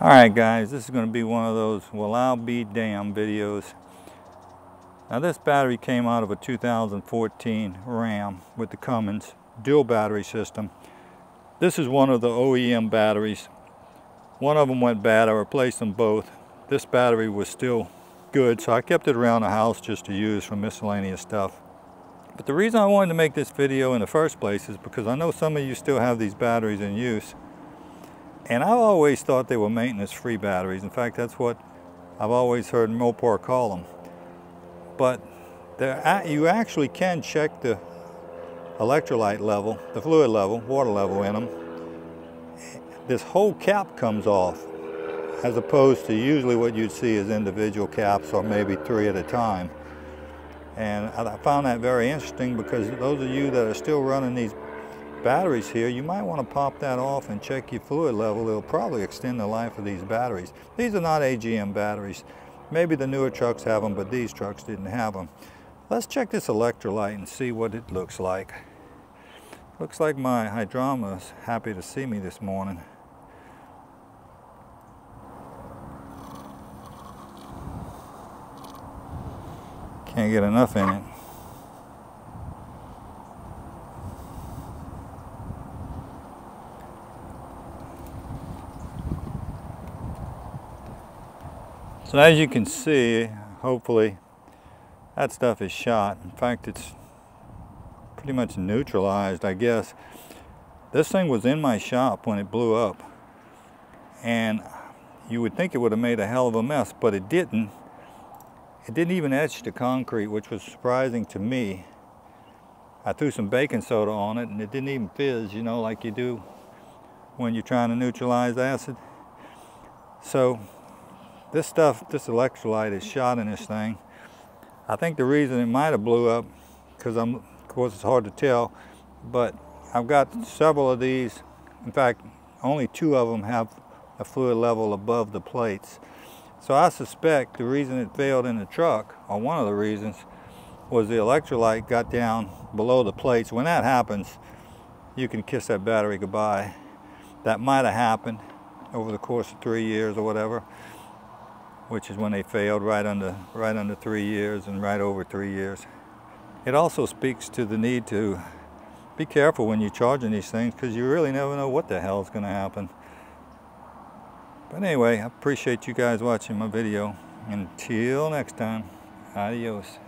Alright guys, this is going to be one of those well I'll be damn videos. Now this battery came out of a 2014 Ram with the Cummins dual battery system. This is one of the OEM batteries. One of them went bad, I replaced them both. This battery was still good so I kept it around the house just to use for miscellaneous stuff. But the reason I wanted to make this video in the first place is because I know some of you still have these batteries in use and I've always thought they were maintenance-free batteries. In fact, that's what I've always heard Mopar call them. But you actually can check the electrolyte level, the fluid level, water level in them. This whole cap comes off as opposed to usually what you'd see as individual caps or maybe three at a time. And I found that very interesting because those of you that are still running these batteries here, you might want to pop that off and check your fluid level. It'll probably extend the life of these batteries. These are not AGM batteries. Maybe the newer trucks have them, but these trucks didn't have them. Let's check this electrolyte and see what it looks like. Looks like my hydrometer is happy to see me this morning. Can't get enough in it. So as you can see, hopefully, that stuff is shot. In fact, it's pretty much neutralized, I guess. This thing was in my shop when it blew up. And you would think it would have made a hell of a mess, but it didn't. It didn't even etch the concrete, which was surprising to me. I threw some baking soda on it and it didn't even fizz, you know, like you do when you're trying to neutralize acid. So this stuff, this electrolyte is shot in this thing. I think the reason it might have blew up, because I'm, of course it's hard to tell, but I've got several of these. In fact, only two of them have a fluid level above the plates. So I suspect the reason it failed in the truck, or one of the reasons, was the electrolyte got down below the plates. When that happens, you can kiss that battery goodbye. That might have happened over the course of three years or whatever which is when they failed right under, right under three years and right over three years. It also speaks to the need to be careful when you're charging these things because you really never know what the hell is going to happen. But anyway, I appreciate you guys watching my video. Until next time, adios.